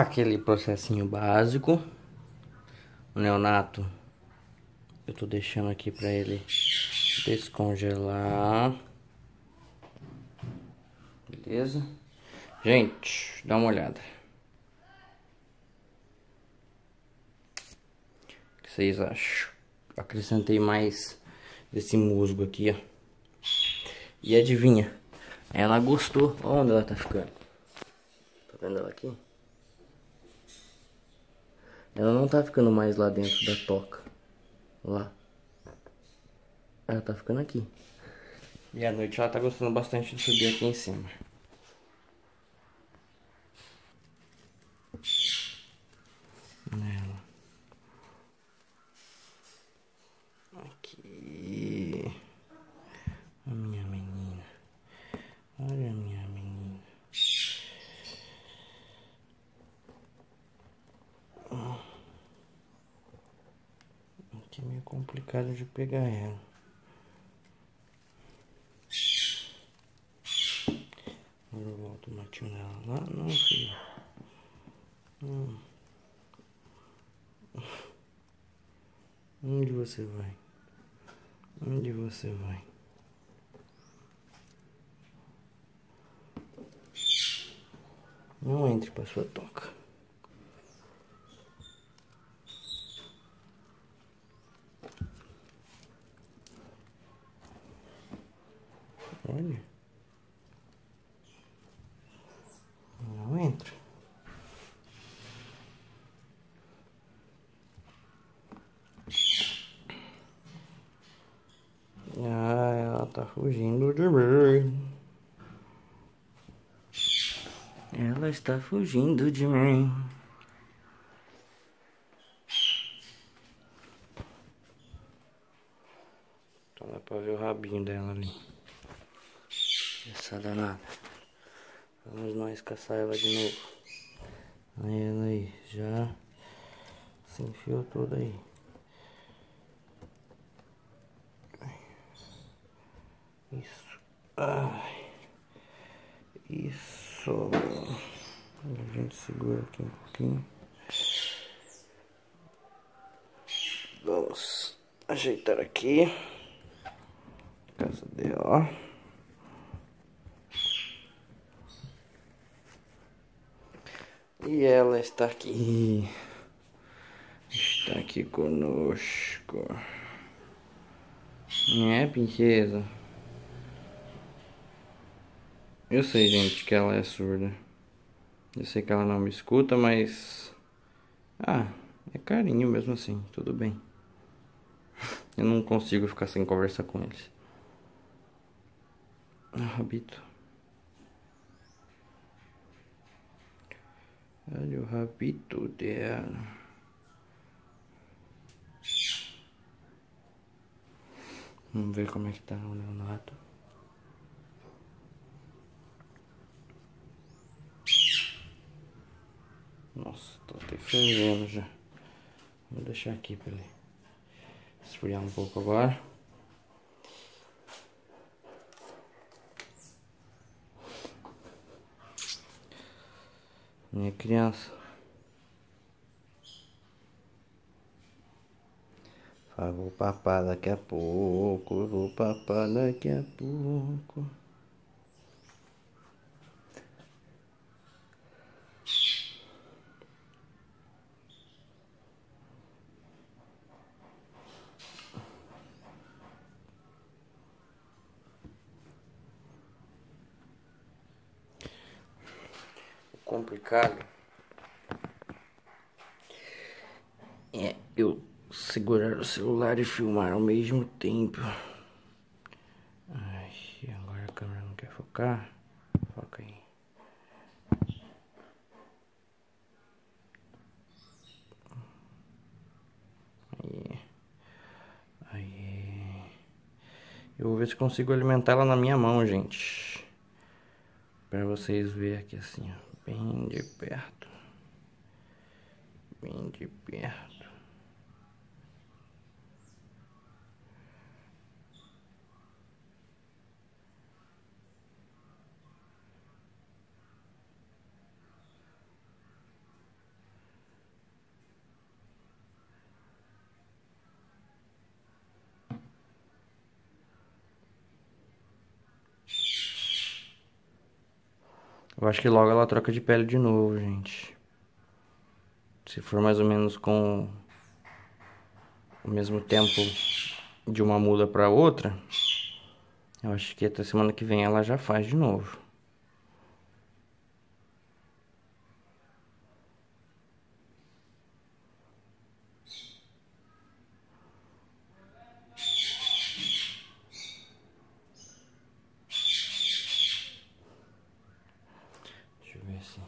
aquele processinho básico. O neonato, eu tô deixando aqui pra ele descongelar. Beleza? Gente, dá uma olhada. O que vocês acham? Acrescentei mais desse musgo aqui, ó. E adivinha? Ela gostou. Olha onde ela tá ficando. Tá vendo ela aqui? Ela não tá ficando mais lá dentro da toca. Lá. Ela tá ficando aqui. E à noite ela tá gostando bastante de subir aqui em cima. Nela. Aqui. A minha menina. Olha a minha menina. Aqui é meio complicado de pegar ela. Agora eu volto o matinho nela lá. Não, filho. Hum. Onde você vai? Onde você vai? Não entre para sua toca. Olha. Não entra. Ah, ela tá fugindo de mim. Ela está fugindo de mim. Então dá pra ver o rabinho dela ali. Essa danada. Vamos nós caçar ela de novo. Aí ela aí, já se enfiou toda aí. Isso. Ai. Isso. A gente segura aqui um pouquinho. Vamos ajeitar aqui. Casa dela. E ela está aqui. Está aqui conosco. É, princesa? Eu sei, gente, que ela é surda. Eu sei que ela não me escuta, mas. Ah, é carinho mesmo assim, tudo bem. Eu não consigo ficar sem conversar com eles. Ah, rabito. Olha o rabito dela. Vamos ver como é que tá o Leonardo. Nossa, tô até fervendo já. Vou deixar aqui pra ele esfriar um pouco agora. Minha criança. Vou papar daqui a pouco, vou papar daqui a pouco. Complicado é eu segurar o celular e filmar ao mesmo tempo. Ai, agora a câmera não quer focar. Foca aí. Aí. Aí. Eu vou ver se consigo alimentá-la na minha mão, gente. Pra vocês verem aqui assim, ó. Bem de perto. Bem de perto. Eu acho que logo ela troca de pele de novo, gente. Se for mais ou menos com o mesmo tempo de uma muda para outra, eu acho que até semana que vem ela já faz de novo. Deixa eu ver assim.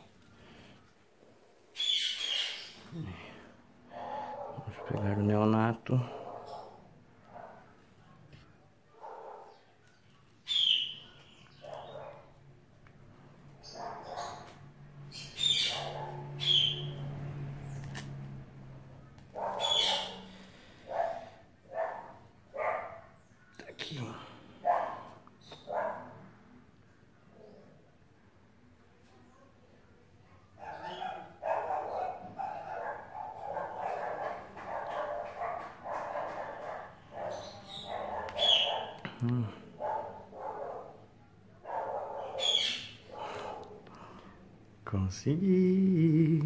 Vamos pegar o neonato. Consegui.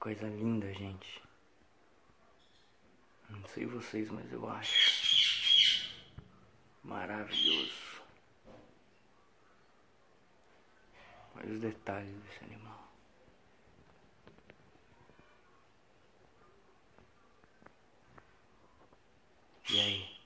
Coisa linda, gente. Não sei vocês, mas eu acho maravilhoso. Olha os detalhes desse animal. E aí?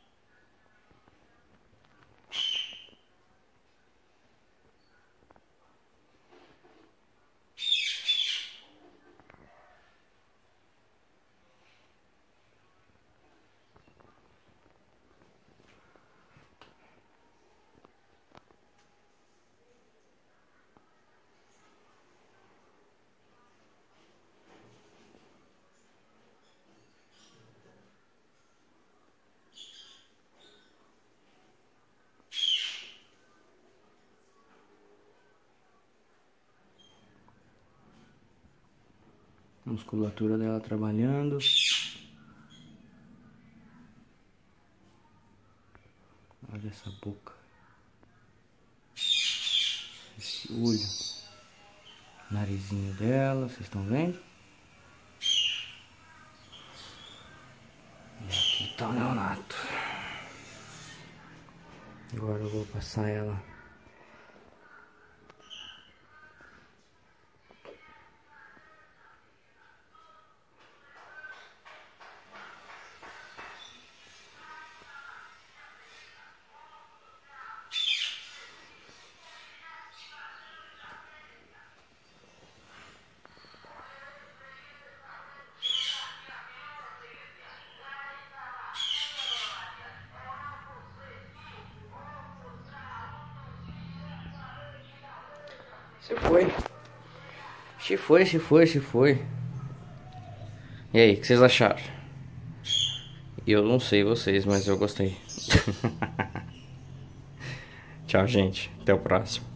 Musculatura dela trabalhando. Olha essa boca. Esse olho. Narizinho dela, vocês estão vendo? E aqui tá o neonato. Agora eu vou passar ela Se foi. Se foi, se foi, se foi. E aí, o que vocês acharam? Eu não sei vocês, mas eu gostei. Tchau, gente. Até o próximo.